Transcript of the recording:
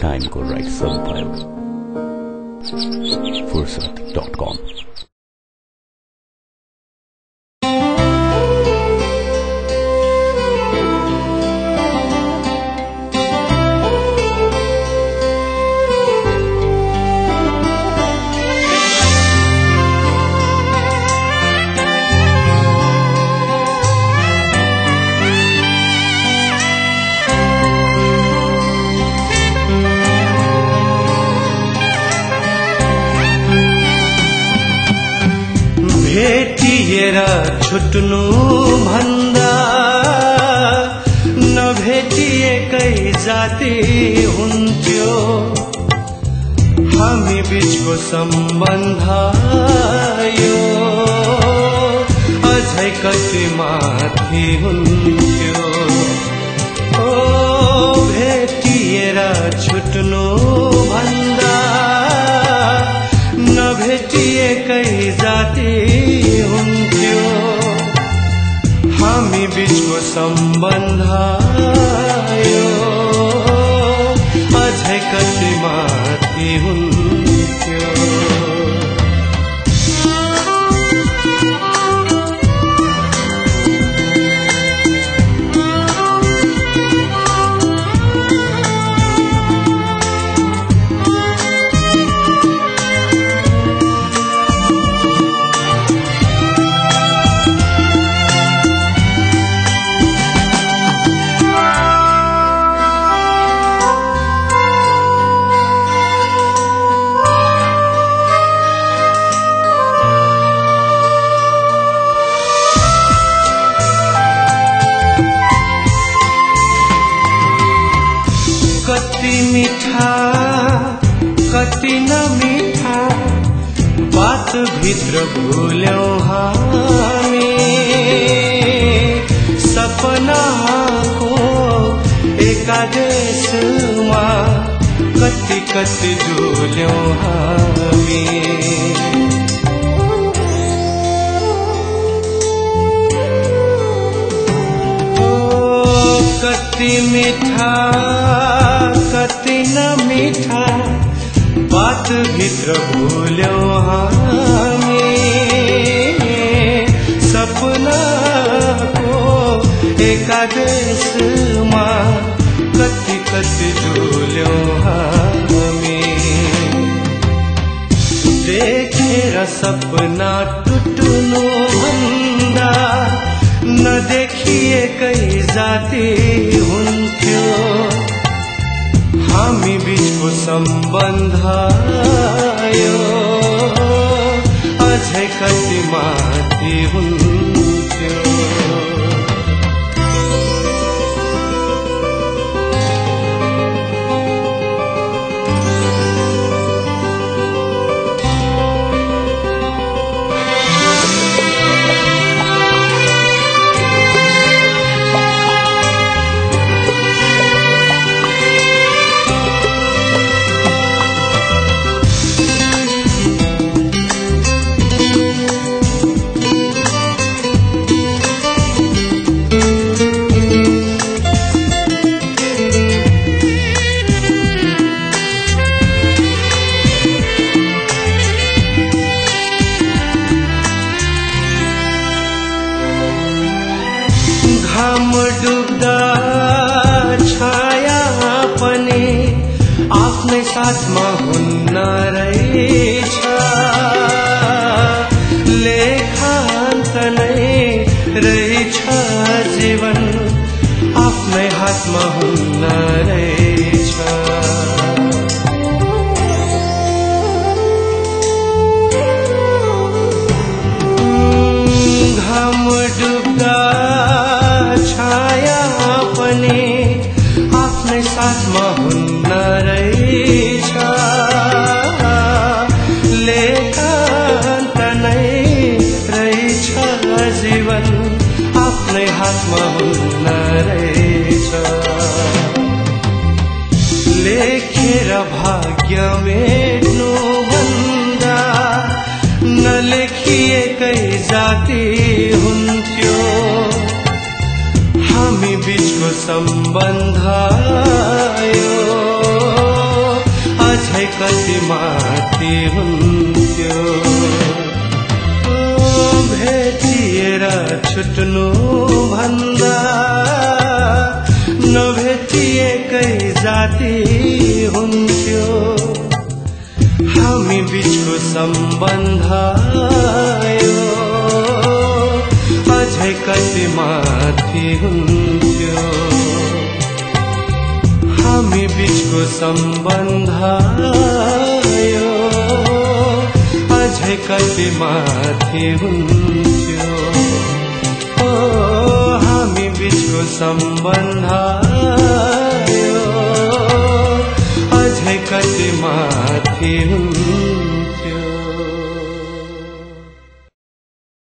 टाइमको राइट सब पायो फुर्सद डट कॉम छुट्नु भन्दा नभेटिएकै जाति हुन्थ्यो। हामी बिचको सम्बन्ध यो अझै कति माथि हुन्थ्यो। ओ भेटिएर छुट्नु भन्दा नभेटिएकै जाति हामी बिचको सम्बन्ध यो अझै कति कति मीठा, कति नमिठा बात भित्र भुल्यौँ हामी। सपनाको एकादेशमा कति कति डुल्यौँ हामी। कति मिठा। कति न मिठा, बात भित्र भुल्यौँ हामी। सपनाको एकादेशमा कति कति डुल्यौँ हामी। देखेर सपना कति माथि छाया साथमा हुन्न रहेछ लेखान्त नै रहेछ जीवन आफ्नै हातमा हुन्न रहेछ डुब्दा हुन्न रहेछ लेखेर भाग्य मेट्नु भन्दा नलेखिएकै जाति हुन्थ्यो। हामी बिचको सम्बन्ध यो अझै कति माथि हुन्थ्यो। भेटिएर छुट्नु भन्दा नभेटिएकै जाति हुन्थ्यो। हामी बिचको सम्बन्ध अझै कति माथि हुन्थ्यो। हामी बिचको सम्बन्ध अझै कति माथि हुन्थ्यो। बिचको सम्बन्ध अझै कति माथि